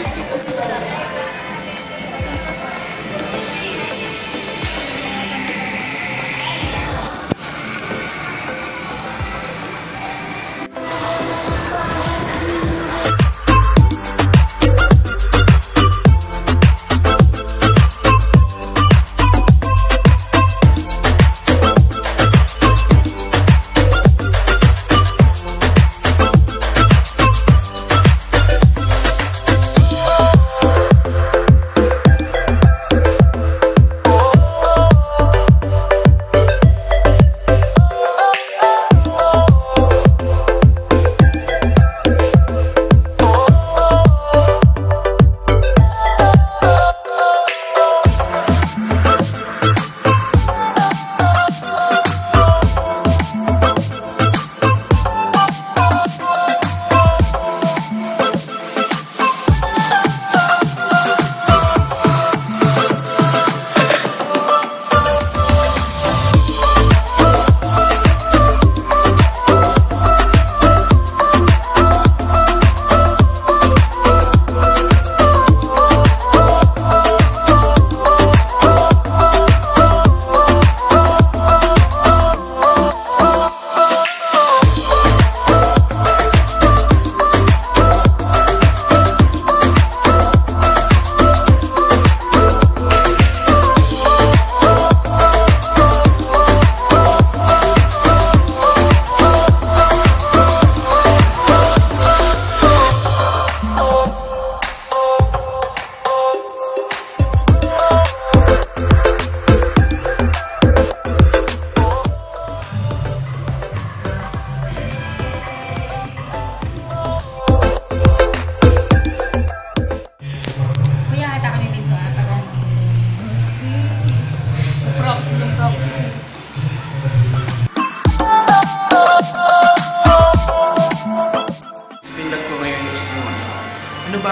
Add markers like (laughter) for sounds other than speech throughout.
adictivo.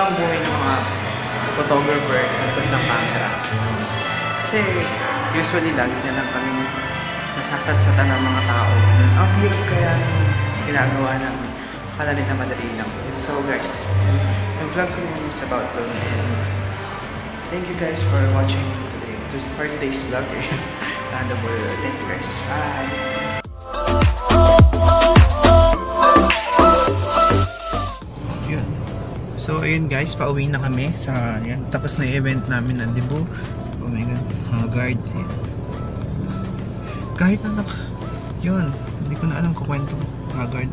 Ang buhay ng mga photographer sa likod ng camera. Kasi usually lagi na lang kami nasasatsatan ng mga tao. Ganun. Ang hirap kaya ng ginagawa namin. Akala nila madali lang. So guys, yung vlog ko na yun is about done. And thank you guys for watching today. To, for today's vlog. (laughs) Random Warrior. Thank you guys. Bye! Ayun guys, pauwi na kami sa yan. Tapos na event namin ng Dibu. Oh my god, Haggard. Ayan. Kahit na nak yun, hindi ko na alam kung kwento Haggard.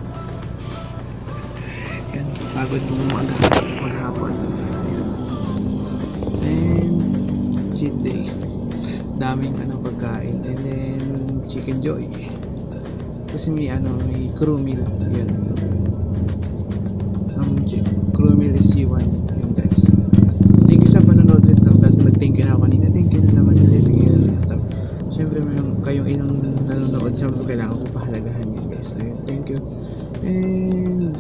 Yan, pagod mo umaga maghapon. And cheat day. Daming ano pagkain. And then chicken joy. Kasi may ano, may crew meal. Yan is C1 yun guys. Thank you sa panonood ulit ng vlog nag-thank you na ako kanina. Thank you na naman ulit. Thank you na so, syempre may yung kayong inang nanonood syempre kailangan ko pahalagahan yun guys. So, yun, thank you. And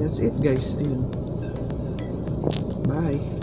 that's it guys. Ayun. Bye